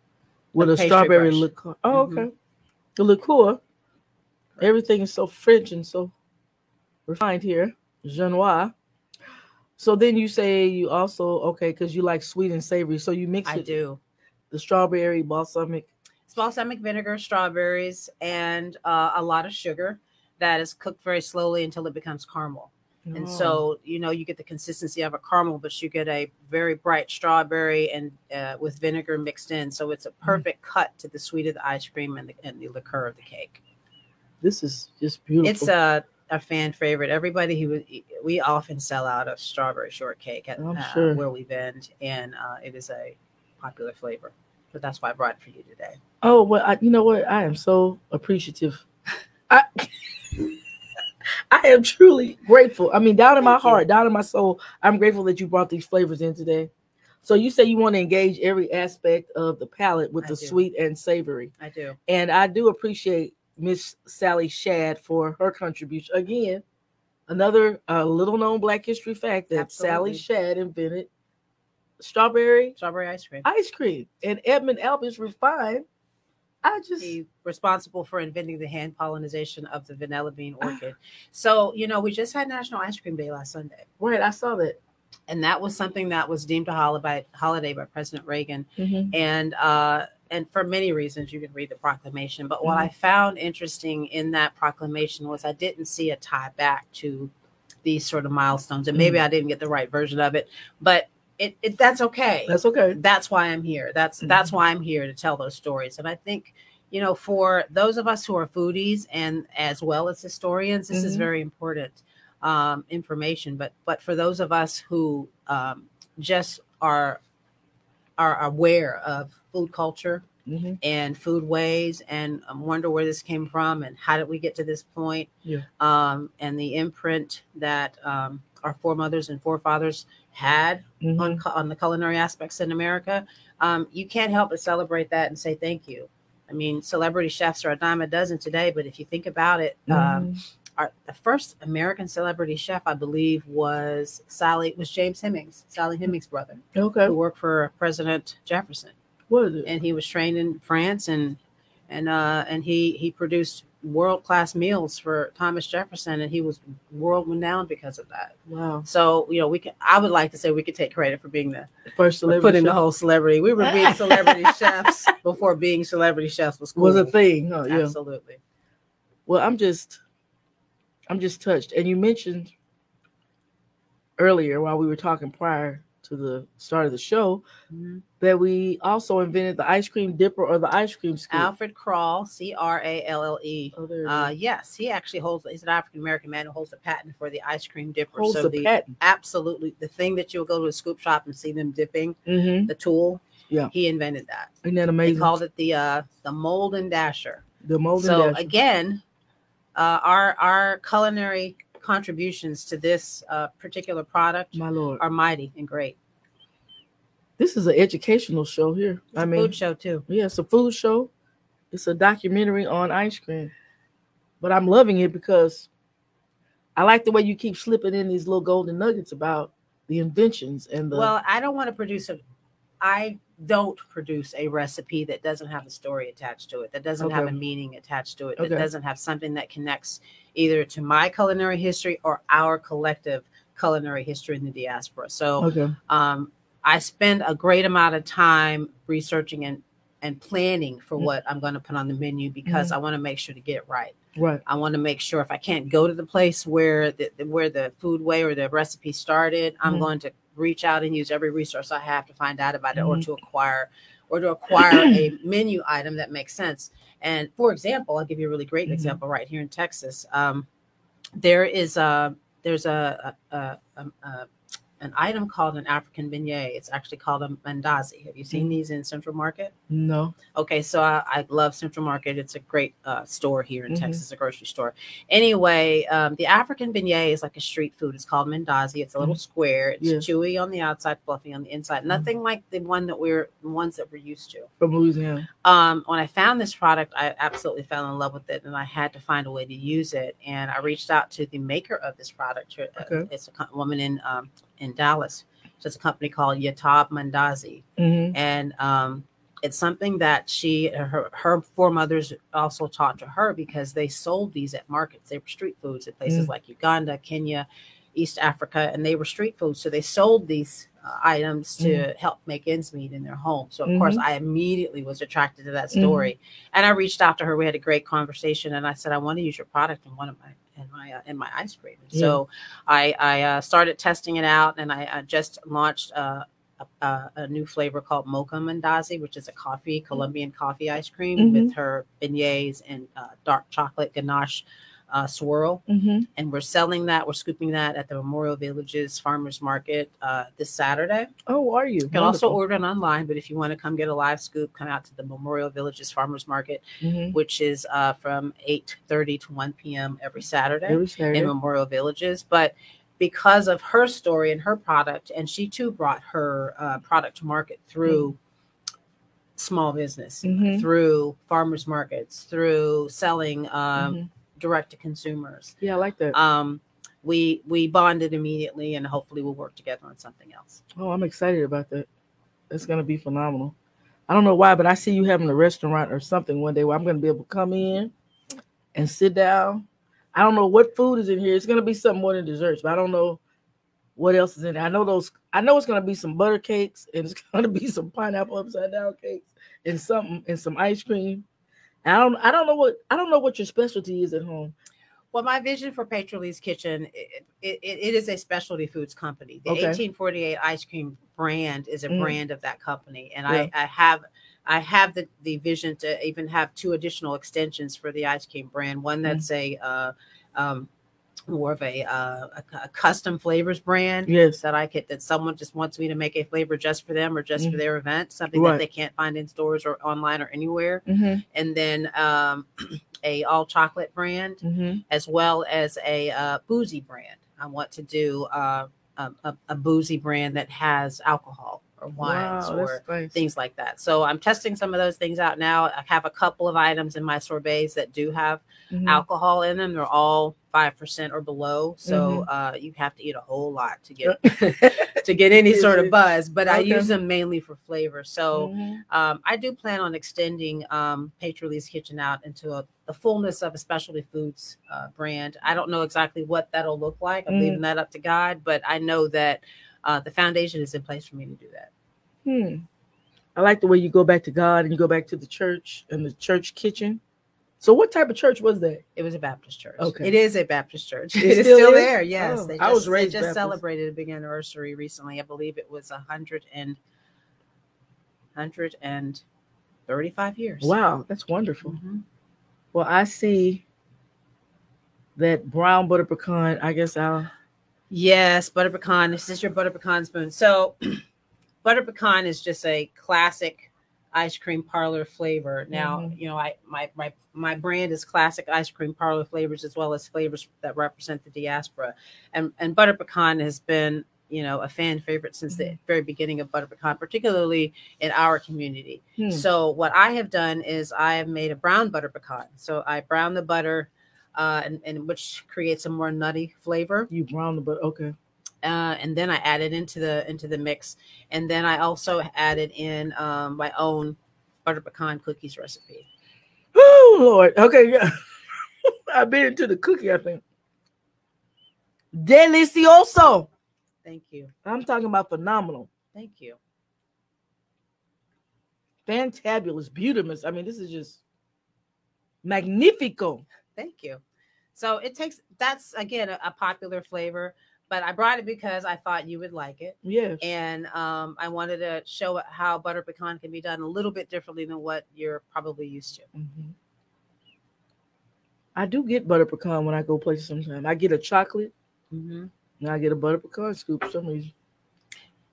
with a a strawberry brush. liqueur. Oh, Mhm. okay. The liqueur. Everything is so French and so refined here. Genoise. So then you say you also okay because you like sweet and savory. So you mix I it, do. the strawberry balsamic. It's balsamic vinegar, strawberries, and uh, a lot of sugar. that is cooked very slowly until it becomes caramel. And Oh. so, you know, you get the consistency of a caramel, but you get a very bright strawberry and uh, with vinegar mixed in. So it's a perfect cut to the sweet of the ice cream and the, and the liqueur of the cake. this is just beautiful. It's a, a fan favorite. Everybody who we often sell out of strawberry shortcake at uh, sure. where we vend, and uh, it is a popular flavor. But that's why I brought it for you today. Oh well, I, you know what? I am so appreciative. I I am truly grateful. I mean, down in my Thank you. heart, down in my soul, I'm grateful that you brought these flavors in today. So you say you want to engage every aspect of the palate with I the do. sweet and savory, I do. and I do appreciate Miss Sally Shadd for her contribution. Again, another uh, little known Black History fact that Sally Shadd invented strawberry Strawberry ice cream. ice cream, and Edmund Albius refined. I just responsible for inventing the hand pollination of the vanilla bean Ah. orchid. So, you know, we just had National Ice Cream Day last Sunday. right. I saw that. And that was something that was deemed a holiday, holiday by President Reagan. Mhm. and uh and for many reasons you can read the proclamation but what i Mm-hmm. found interesting in that proclamation was i didn't see a tie back to these sort of milestones and maybe Mm. i didn't get the right version of it but it, it that's okay That's okay. that's why i'm here that's Mhm. that's why i'm here to tell those stories and i think you know for those of us who are foodies and as well as historians this is Mhm. very important um, information but but for those of us who um, just are are aware of food culture Mhm. and food ways and wonder where this came from and how did we get to this point Yeah. um, and the imprint that um, our foremothers and forefathers had Mhm. on, on the culinary aspects in America, um, you can't help but celebrate that and say thank you. I mean, celebrity chefs are a dime a dozen today, but if you think about it, um, Mhm. Our, the first American celebrity chef, I believe, was Sally was James Hemings, Sally Hemings' brother, okay. who worked for President Jefferson, What is it? and he was trained in France, and and uh, and he he produced world class meals for Thomas Jefferson, and he was world renowned because of that. wow. So you know, we can. I would like to say we could take credit for being the First celebrity putting the chef whole celebrity. We were being celebrity chefs before being celebrity chefs was cool. was a thing. Oh, yeah. Absolutely. Well, I'm just, I'm just touched. And you mentioned earlier while we were talking prior to the start of the show Mhm. that we also invented the ice cream dipper or the ice cream scoop. Alfred Cralle, C R A L L E. Oh, Uh, yes, he actually holds. He's an African American man who holds the patent for the ice cream dipper. holds so the, patent. absolutely the thing that you'll go to a scoop shop and see them dipping Mm-hmm. the tool. Yeah. he invented that. Isn't that amazing? He called it the uh, the mold and disher. the mold so and dash. again, uh, our our culinary contributions to this uh, particular product My lord, are mighty and great. this is an educational show here. It's I a mean, food show too. Yeah, it's a food show. It's a documentary on ice cream. But I'm loving it because I like the way you keep slipping in these little golden nuggets about the inventions and the Well, I don't want to produce a. I don't produce a recipe that doesn't have a story attached to it, that doesn't have a meaning attached to it, Okay. that doesn't have something that connects either to my culinary history or our collective culinary history in the diaspora. So okay. um, I spend a great amount of time researching and and planning for Mhm. what I'm going to put on the menu because Mm-hmm. I want to make sure to get it right. Right. I want to make sure if I can't go to the place where the where the food way or the recipe started, I'm Mhm. going to reach out and use every resource I have to find out about it or Mhm. to acquire or to acquire a menu item that makes sense. And for example, I'll give you a really great Mhm. example right here in Texas. Um, there is a there's a, a, a, a, a an item called an African beignet. It's actually called a mandazi. Have you seen Mhm. these in Central Market? No. Okay, so I, I love Central Market. It's a great uh, store here in Mhm. Texas, a grocery store. Anyway, um, the African beignet is like a street food. It's called mandazi. It's a little square. It's Yeah. chewy on the outside, fluffy on the inside. Nothing like the one that we're the ones that we're used to. From Louisiana. Um, when I found this product, I absolutely fell in love with it, and I had to find a way to use it. And I reached out to the maker of this product. Uh, Okay. It's a woman in um, in Dallas. It's a company called Yatab Mandazi Mm-hmm. and um, it's something that she her her foremothers also taught to her because they sold these at markets they were street foods at places Mm. like uganda kenya east africa and they were street foods so they sold these uh, items to Mhm. help make ends meet in their home. So of course Mhm. I immediately was attracted to that Mhm. story, and I reached out to her. We had a great conversation, and I said I want to use your product in one of my in my uh, in my ice cream. Yeah. So I I uh, started testing it out, and I, I just launched. Uh, a, a, a new flavor called Mocha Mandazi, which is a coffee, Colombian coffee ice cream Mhm. with her beignets and uh, dark chocolate ganache uh, swirl Mhm. and we're selling that. We're scooping that at the Memorial Villages Farmers Market uh, this Saturday. Oh, are you? You can also order it online, but if you want to come get a live scoop, come out to the Memorial Villages Farmers Market, Mhm. which is uh, from 8:30 to 1 p.m. every Saturday Every Saturday. in Memorial Villages. But because of her story and her product, and she too brought her uh, product to market through small business, Mhm. through farmers markets, through selling um, Mhm. Direct to consumers Yeah, I like that. um, we we bonded immediately, and hopefully we'll work together on something else. Oh, I'm excited about that. That's gonna be phenomenal. I don't know why, but I see you having a restaurant or something one day where I'm gonna be able to come in and sit down. I don't know what food is in here. It's gonna be something more than desserts, but I don't know what else is in there. I know those. I know it's gonna be some butter cakes and it's gonna be some pineapple upside down cakes and something and some ice cream. I don't. I don't know what. I don't know what your specialty is at home. Well, my vision for Patrolle's Kitchen it, it, it is a specialty foods company. The Okay. 1848 ice cream brand is a Mm. brand of that company, and Yeah. I, I have I have the, the vision to even have two additional extensions for the ice cream brand. One that's a uh, um, more of a, uh, a, a custom flavors brand. Yes. that I could that someone just wants me to make a flavor just for them or just for Mhm. their event, something Right. that they can't find in stores or online or anywhere. Mm-hmm. And then um, a all chocolate brand Mm-hmm. as well as a uh, boozy brand. I want to do uh, a, a, a boozy brand that has alcohol or wines Wow, or nice. things like that. So I'm testing some of those things out now. I have a couple of items in my sorbets that do have Mhm. alcohol in them. They're all five percent or below. So Mm-hmm. uh, you have to eat a whole lot to get to get any sort of buzz. But I use them mainly for flavor. So Mhm. um, I do plan on extending um, Kitchen out into a, the fullness of a specialty foods uh, brand. I don't know exactly what that'll look like. I'm Mhm. leaving that up to God, but I know that uh, the foundation is in place for me to do that. Hmm. I like the way you go back to God and you go back to the church and the church kitchen. So, what type of church was that? It was a Baptist church. Okay. It is a Baptist church. It It is still still, there. Yes. Oh, they I just, was they just Baptist. celebrated a big anniversary recently. I believe it was a hundred and hundred and thirty-five years. Wow, that's wonderful. Mhm. Well, I see that brown butter pecan. I guess I'll. Yes, butter pecan. This is your butter pecan spoon. So, butter pecan is just a classic ice cream parlor flavor. Now, Mhm. you know, I my my my brand is classic ice cream parlor flavors as well as flavors that represent the diaspora. And and butter pecan has been, you know, a fan favorite since the very beginning of butter pecan, particularly in our community. Hmm. So what I have done is I have made a brown butter pecan. So I brown the butter, uh, and, and which creates a more nutty flavor You brown the butter. Okay. uh, and then I added into the into the mix, and then I also added in um, my own butter pecan cookies recipe. Oh Lord. Okay. Yeah. I've been into the cookie. I think. Delicioso. Thank you, I'm talking about phenomenal, thank you. fantabulous, beautimous. I mean, this is just magnifico. Thank you. So it takes that's again a, a popular flavor, but I brought it because I thought you would like it, Yes. and um, I wanted to show how butter pecan can be done a little bit differently than what you're probably used to. Mhm. I do get butter pecan when I go places sometimes. I get a chocolate hmm and I get a butter pecan scoop for some reason.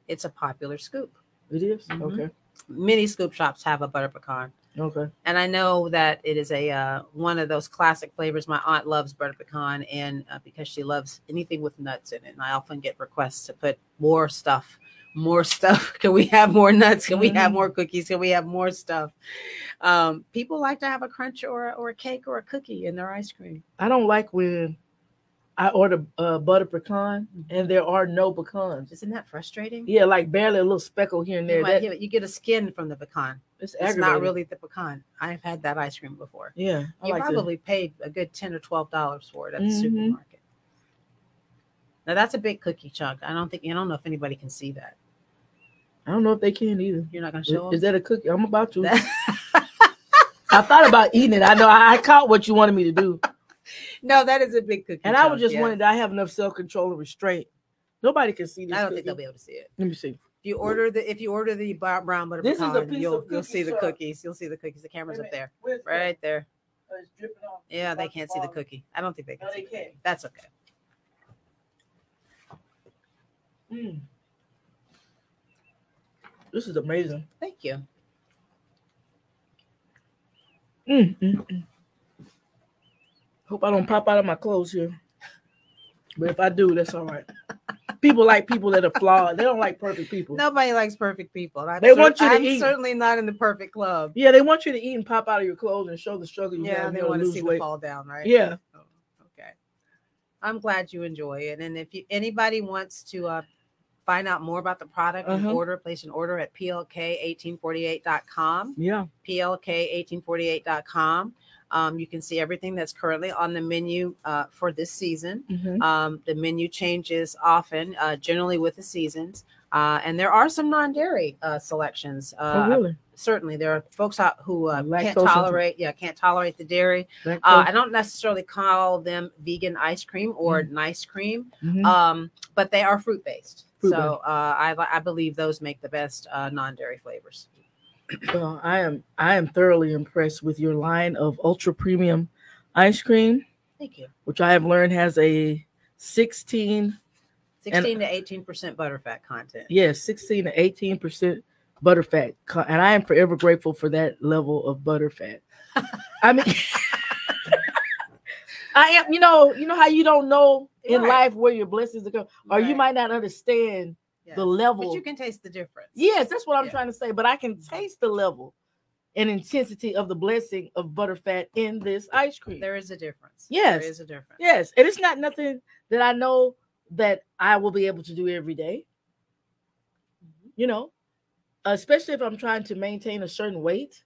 It's a popular scoop. It is? Mhm. Okay. Many scoop shops have a butter pecan. Okay. and I know that it is a uh, one of those classic flavors. My aunt loves butter pecan, and uh, because she loves anything with nuts in it, and I often get requests to put more stuff, more stuff. Can we have more nuts? Can we have Mhm. more cookies? Can we have more stuff? Um, people like to have a crunch or a, or a cake or a cookie in their ice cream. I don't like when I order uh, butter pecan and there are no pecans. Isn't that frustrating? Yeah, like barely a little speckle here and You, there. might That, you get a skin from the pecan. It's It's not really the pecan. I've had that ice cream before. Yeah. I you like probably paid a good 10 or 12 dollars for it at the Mhm. supermarket now that's a big cookie chunk i don't think i don't know if anybody can see that I don't know if they can either. You're not gonna show is them. that a cookie? I'm about to. I thought about eating it. I know I, I caught what you wanted me to do, no, that is a big cookie. and I was just yes. wondering, I have enough self control and restraint? Nobody can see this. I don't cookie. think they'll be able to see it. Let me see. If you order the if you order the brown butter This is a pecan, you'll you'll see the cookies. You'll see the cookies. The camera's up there, right there. Oh, off. Yeah, they can't see the cookie. I don't think they can No, see they the can't. That's okay. Mm. This is amazing. Thank you. Mm, mm, mm. Hope I don't pop out of my clothes here. But if I do, that's all right. People like people that are flawed. They don't like perfect people. Nobody likes perfect people. I'm They want you to I'm eat. certainly not in the perfect club. Yeah, they want you to eat and pop out of your clothes and show the struggle you Yeah, have. they want to see weight. the fall down, right? Yeah. Oh, okay. I'm glad you enjoy it. And if you, anybody wants to uh, find out more about the product Uh-huh. order, place an order at plk1848.com. Yeah. plk1848.com. Um, you can see everything that's currently on the menu uh, for this season. Mhm. Um, the menu changes often, uh, generally with the seasons. Uh, and there are some non-dairy uh, selections. Uh, oh, really? Certainly, there are folks out who uh, can't tolerate, yeah, can't tolerate the dairy. Uh, I don't necessarily call them vegan ice cream or Mm. nice cream, Mhm. um, but they are fruit based. So uh, I, I believe those make the best uh, non-dairy flavors. Well, I am I am thoroughly impressed with your line of ultra premium ice cream, Thank you. which I have learned has a 16 16 to 18 percent butterfat content. yes, 16 to 18 percent butterfat, and I am forever grateful for that level of butterfat. I mean, I am. You know, you know how you don't know in Right. life where your blessings are going, or you might not understand Yes. the level. But you can taste the difference. yes, that's what I'm Yeah. trying to say. But I can taste the level and intensity of the blessing of butterfat in this ice cream. There is a difference. Yes. There is a difference. Yes, and it's not nothing that I know that I will be able to do every day. Mhm. You know, especially if I'm trying to maintain a certain weight.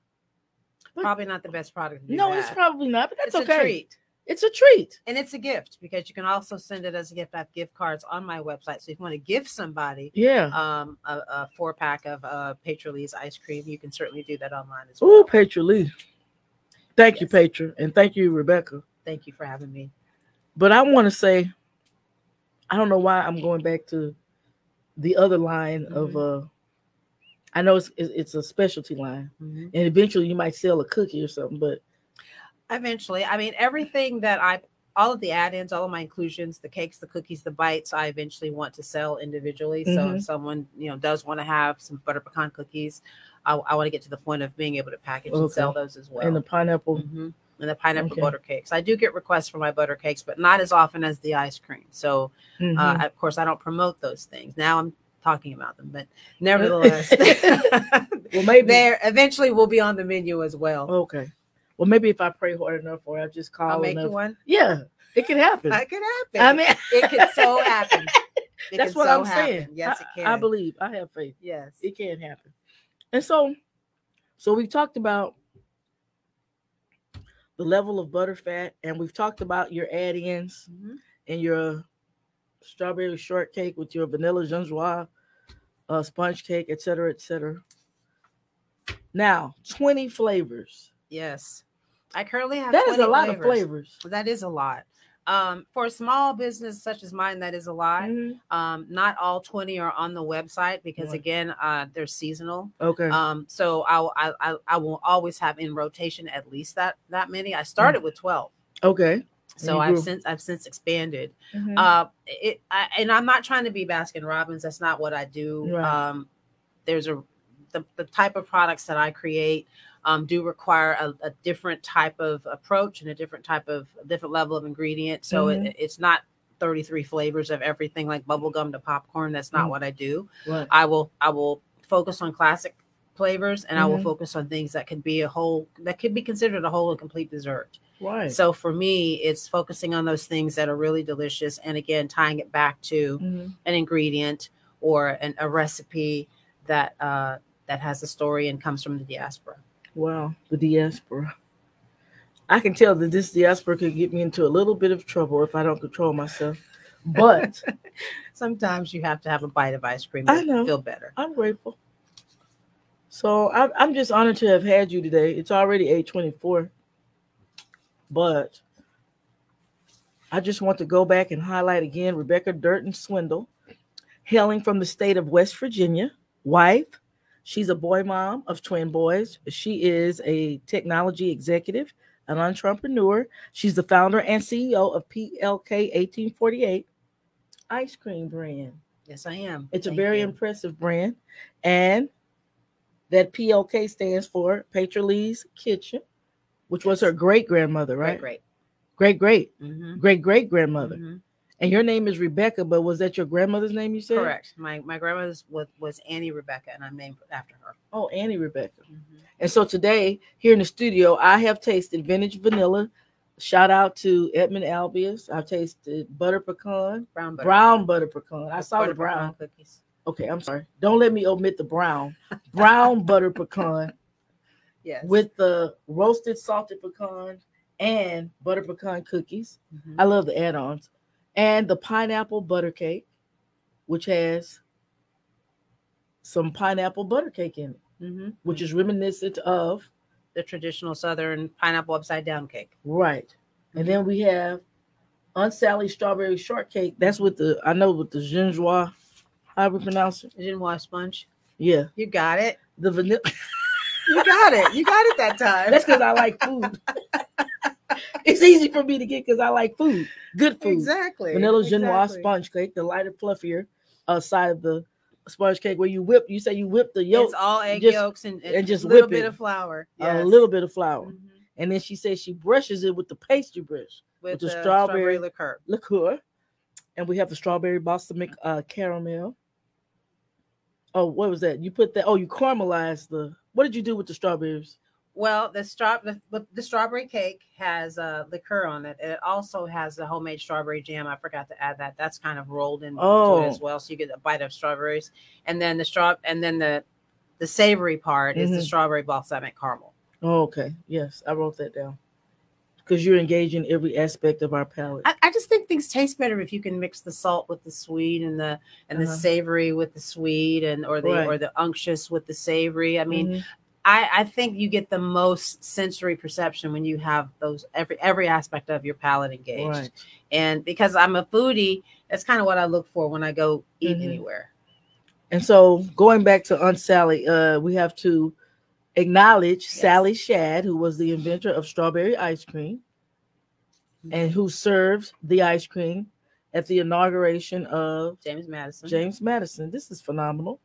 Probably not the best product. No, it's probably not, but that's It's okay. It's a treat. And it's a gift because you can also send it as a gift. I have gift cards on my website. So if you want to give somebody Yeah. um, a, a four pack of uh, Patrolese ice cream, you can certainly do that online as well. Oh, Lee. Thank you, Yes. Petra, and thank you, Rebecca. Thank you for having me. But I want to say, I don't know why I'm going back to the other line of uh I know it's it's it's a specialty line, and eventually you might sell a cookie or something, but Eventually, I mean, everything that I, all of the add-ins, all of my inclusions, the cakes, the cookies, the bites, I eventually want to sell individually. So Mhm. if someone, you know, does want to have some butter pecan cookies, I, I want to get to the point of being able to package and sell those as well. and the pineapple. Mhm. And the pineapple Okay. butter cakes. I do get requests for my butter cakes, but not as often as the ice cream. So, Mhm. uh, of course, I don't promote those things. Now I'm talking about them, but nevertheless, well, maybe there eventually will be on the menu as well. Okay. Well, maybe if I pray hard enough, or I just call I'll make enough. you one. Yeah, it can happen. That could happen. I mean, it can so happen. It that's what so I'm happen. saying. Yes, I, it can. I believe. I have faith. Yes. It can happen. And so, so we've talked about the level of butter fat, and we've talked about your add-ins Mhm. and your strawberry shortcake with your vanilla gingeroise, uh, sponge cake, et cetera, et cetera. Now, 20 flavors. Yes. I currently have That is a 20 lot of flavors. That is a lot. Um, for a small business such as mine, that is a lot. Mhm. Um, not all 20 are on the website because Right. again, uh, they're seasonal. Okay. Um, so I, will- I, I, I will always have in rotation at least that that many. I started with 12. okay. So I've since I've since expanded. Mhm. Uh, it I, and I'm not trying to be Baskin Robbins. That's not what I do. Right. Um, there's a the, the type of products that I create um, do require a, a different type of approach and a different type of different level of ingredient. So Mhm. it, it's not 33 flavors of everything like bubblegum to popcorn. That's not Mm. what I do. Right. I will I will focus on classic flavors and I will Mhm. focus on things that could be a whole that could be considered a whole and complete dessert. Right. So for me, it's focusing on those things that are really delicious, and again, tying it back to Mhm. an ingredient or an, a recipe that uh, that has a story and comes from the diaspora. Wow, the diaspora. I can tell that this diaspora could get me into a little bit of trouble if I don't control myself. But Sometimes you have to have a bite of ice cream I know. feel better. I'm grateful. So I'm, I'm just honored to have had you today. It's already 824. But I just want to go back and highlight again Rebecca Dirden Swindle, hailing from the state of West Virginia, wife. She's a boy mom of twin boys. She is a technology executive, an entrepreneur. She's the founder and CEO of PLK 1848 ice cream brand. Yes, I am. It's Thank a very you. impressive brand. And that PLK stands for Patrolese Kitchen, which was her great grandmother, right? Great, Great great great. Mhm, great great grandmother. mhm. And your name is Rebecca, but was that your grandmother's name you said? Correct. My my grandmother's was, was Annie Rebecca, and I'm named after her. Oh, Annie Rebecca. Mhm. And so today, here in the studio, I have tasted vintage vanilla. Shout out to Edmund Albius. I've tasted butter pecan, Brown butter. brown butter pecan. I saw butter the brown. cookies. Okay, I'm sorry. Don't let me omit the brown. Brown butter pecan Yes. with the roasted salted pecan and butter pecan cookies. Mhm. I love the add-ons. And the pineapple butter cake, which has some pineapple butter cake in it, Mhm. which is reminiscent of the traditional Southern pineapple upside down cake. right. And then we have unsally strawberry shortcake. That's with the I know with the gingerois. How do we pronounce it? Genoise sponge. Yeah, You got it. the vanilla. You got it. You got it that time. That's because I like food. it's easy for me to get because I like food, good food. exactly Vanilla genoise exactly. sponge cake, the lighter, fluffier uh, side of the sponge cake, where you whip. You say you whip the yolk, It's all egg just- yolks and, and, and just a little bit it. of flour. a little bit of flour, Mhm. and then she says she brushes it with the pastry brush with, the the strawberry- strawberry, liqueur. liqueur, and we have the strawberry balsamic uh, caramel. Oh, what was that? You put that? Oh, you caramelized the. What did you do with the strawberries? Well, the straw the, the- the strawberry cake has uh, liqueur on it. It also has the homemade strawberry jam. I forgot to add that. That's kind of rolled in Oh. it as well, so you get a bite of strawberries. And then the straw and then the the savory part is the Mhm. strawberry balsamic caramel. Oh, okay. Yes, I wrote that down. Because you're engaging every aspect of our palate. I, I just think things taste better if you can mix the salt with the sweet and the and the Uh-huh. savory with the sweet and or the Right. or the unctuous with the savory. I mean, Mhm. I, I think you get the most sensory perception when you have those every every aspect of your palate engaged. right. And because I'm a foodie, that's kind of what I look for when I go eat Mhm. anywhere. And so going back to Aunt Sally, uh, we have to acknowledge Yes. Sally Shadd, who was the inventor of strawberry ice cream and who served the ice cream at the inauguration of James Madison. James Madison. This is phenomenal.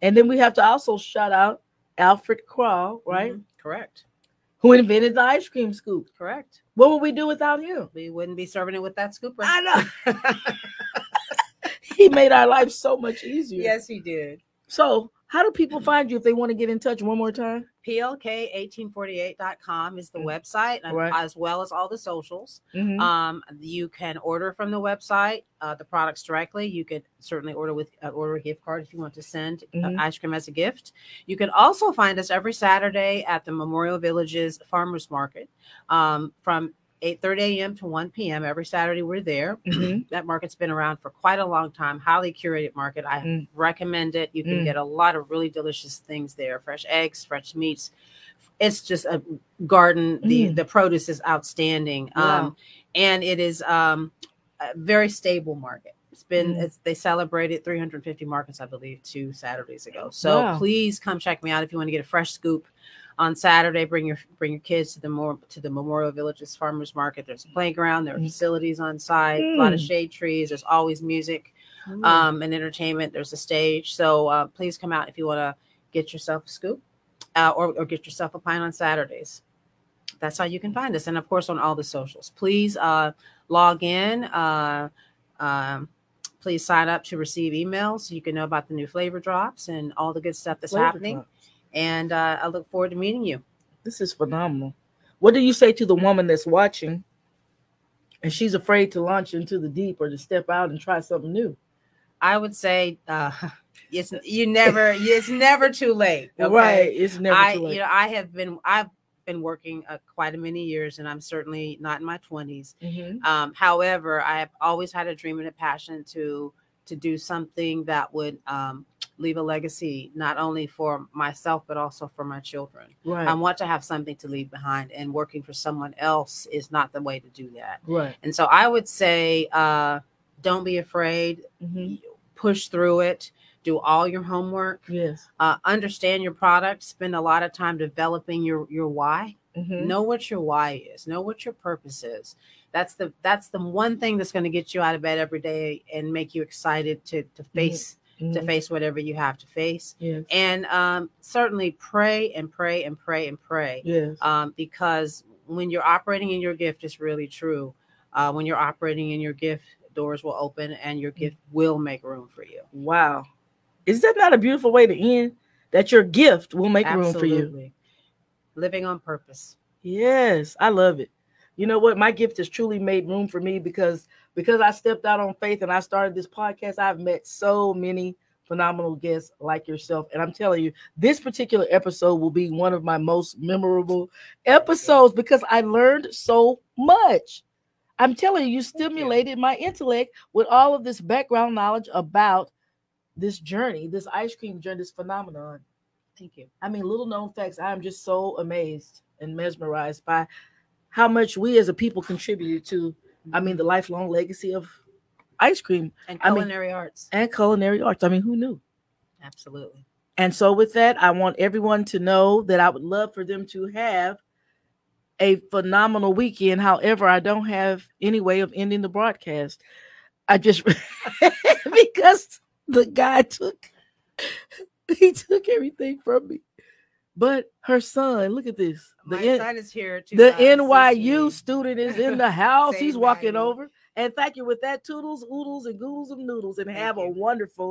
And then we have to also shout out Alfred Cralle, right? Mhm. Correct. Who invented the ice cream scoop. Correct. What would we do without him? We wouldn't be serving it with that scooper. I know. he made our life so much easier. yes, he did. So, how do people find you if they want to get in touch one more time? PLK1848.com is the Mm. website, Right. as well as all the socials. Mhm. Um, you can order from the website uh, the products directly. You could certainly order with uh, order a gift card if you want to send uh, Mhm. ice cream as a gift. You can also find us every Saturday at the Memorial Villages Farmers Market um, from 8:30 a.m. to 1 p.m. Every Saturday we're there. Mhm. that market's been around for quite a long time. Highly curated market. I Mm. recommend it. You can Mm. get a lot of really delicious things there. Fresh eggs, fresh meats. It's just a garden. The Mm. the produce is outstanding. Wow. Um, and it is um, a very stable market. It's been Mm. it's they celebrated 350 markets, I believe, two Saturdays ago. So Wow. please come check me out if you want to get a fresh scoop on Saturday. Bring your bring your kids to the more to the Memorial Villages Farmers Market. There's a playground, there are Mm. facilities on site, a lot of Mm. shade trees. There's always music Mm. um, and entertainment. There's a stage. So uh, please come out if you want to get yourself a scoop uh, or, or get yourself a pint on Saturdays. That's how you can find us. And of course, on all the socials. Please uh, log in. Uh, um, please sign up to receive emails so you can know about the new flavor drops and all the good stuff that's Flavor happening. drop. And uh, I look forward to meeting you. This is phenomenal. What do you say to the woman that's watching and she's afraid to launch into the deep or to step out and try something new? I would say uh, it's you never it's never too late. okay? Right. It's never I, too late. you know, I have been, I've been working uh, quite a many years, and I'm certainly not in my 20s. Mhm. Um, however, I have always had a dream and a passion to to do something that would um, leave a legacy not only for myself but also for my children. Right. I want to have something to leave behind, and working for someone else is not the way to do that. right. And so I would say, uh, don't be afraid. Mhm. Push through it. Do all your homework. Yes. Uh, understand your product. Spend a lot of time developing your your why. Mhm. Know what your why is. Know what your purpose is. That's the that's the one thing that's going to get you out of bed every day and make you excited to to face to Mhm. face whatever you have to face. Yes. And um, certainly pray and pray and pray and pray Yes. um, because when you're operating in your gift, it's really true. Uh, when you're operating in your gift, doors will open and your gift will make room for you. Wow. Is that not a beautiful way to end? That your gift will make room for you. Living on purpose. Yes, I love it. You know what? My gift has truly made room for me because because I stepped out on faith and I started this podcast. I've met so many phenomenal guests like yourself, and I'm telling you, this particular episode will be one of my most memorable episodes because I learned so much. I'm telling you, you stimulated my intellect with all of this background knowledge about this journey, this ice cream journey, this phenomenon. Thank you. I mean, little known facts. I'm just so amazed and mesmerized by how much we as a people contributed to, I mean, the lifelong legacy of ice cream And I mean- culinary arts. and culinary arts. I mean, who knew? Absolutely. And so, with that, I want everyone to know that I would love for them to have a phenomenal weekend. However, I don't have any way of ending the broadcast. I just because the guy took he took everything from me. But her son, look at this. The, My N- son is here to the NYU student is in the house. He's walking over. And thank you with that, toodles, oodles, and goodles of noodles. And Thank have a wonderful